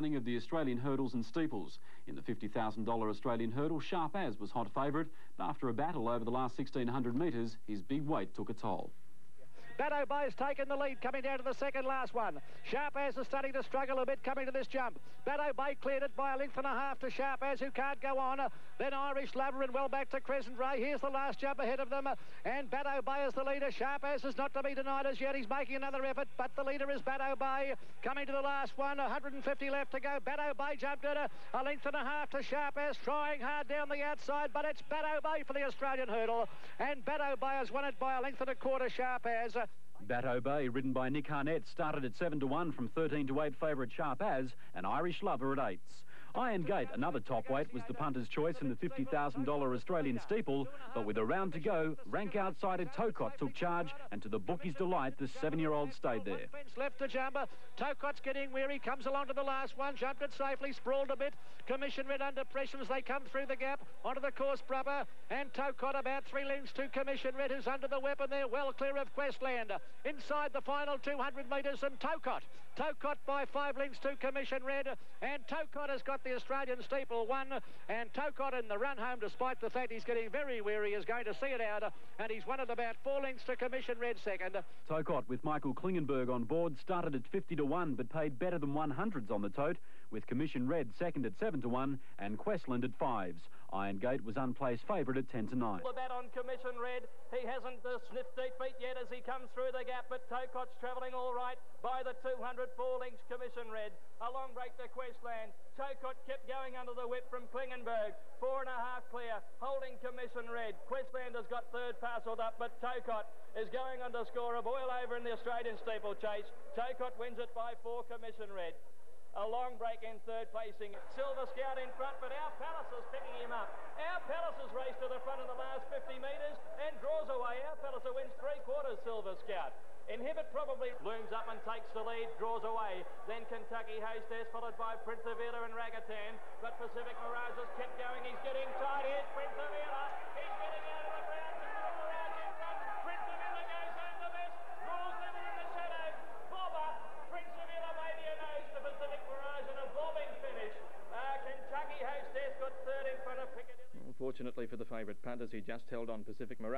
Running of the Australian hurdles and steeples. In the $50,000 Australian hurdle, Sharp As was hot favourite, but after a battle over the last 1,600 metres, his big weight took a toll. Bateau Bay's taken the lead, coming down to the second last one. Sharp As is starting to struggle a bit coming to this jump. Bateau Bay cleared it by a length and a half to Sharp As, who can't go on. Then Irish Lover and well back to Crescent Ray. Here's the last jump ahead of them. And Bateau Bay is the leader. Sharp As is not to be denied as yet. He's making another effort, but the leader is Bateau Bay. Coming to the last one, 150 left to go. Bateau Bay jumped at a, a length and a half to Sharp As, trying hard down the outside, but it's Bateau Bay for the Australian hurdle. And Bateau Bay has won it by a length and a quarter Sharp As. Bateau Bay, ridden by Nick Harnett, started at 7 to 1 from 13 to 8 favourite Sharp As and Irish Lover at 8s. Iron Gate, another top weight, was the punter's choice in the $50,000 Australian steeple, but with a round to go, rank outsider Tokot took charge, and to the bookie's delight, the seven-year-old stayed there. Left to Jumper. Tokot's getting weary, comes along to the last one, jumped it safely, sprawled a bit. Commission Red under pressure as they come through the gap, onto the course proper, and Tokot about three lengths to Commission Red, who's under the weapon there, well clear of Questland. Inside the final 200 metres, and Tokot. Tokot by five lengths to Commission Red, and Tokot has got the Australian steeple one, and Tokot in the run home, despite the fact he's getting very weary, is going to see it out, and he's won it about four lengths to Commission Red second. Tokot, with Michael Klingenberg on board, started at 50 to 1, but paid better than 100s on the tote, with Commission Red second at 7 to 1, and Questland at 5s. Iron Gate was unplaced favourite at 10 to 9. The bat on Commission Red. He hasn't uh, sniffed defeat yet as he comes through the gap, but Tokot's travelling all right by the 200 four lengths Commission Red. A long break to Questland. Tokot kept going under the whip from Klingenberg. Four and a half clear, holding Commission Red. Questland has got third parcelled up, but Tokot is going under score of oil over in the Australian steeplechase. Tokot wins it by four Commission Red a long break in third placing. Silver Scout in front, but our Palliser is picking has raced to the front in the last 50 metres and draws away. Our Palliser wins three quarters Silver Scout. Inhibit probably looms up and takes the lead, draws away. Then Kentucky Hostess, followed by Prince of Avila and Ragatan. But Pacific Mirage has kept going. He's getting tight. Here's Prince Avila. He's getting out of the ground. Mirage in front. Prince Avila goes home the best. Rules never in the shadow. Bob up. Prince Avila maybe a nose to Pacific Mirage and a bobbing finish. Uh, Kentucky Hostess got third in front of Piccadilly. Fortunately for the favourite punters, he just held on Pacific Mirage.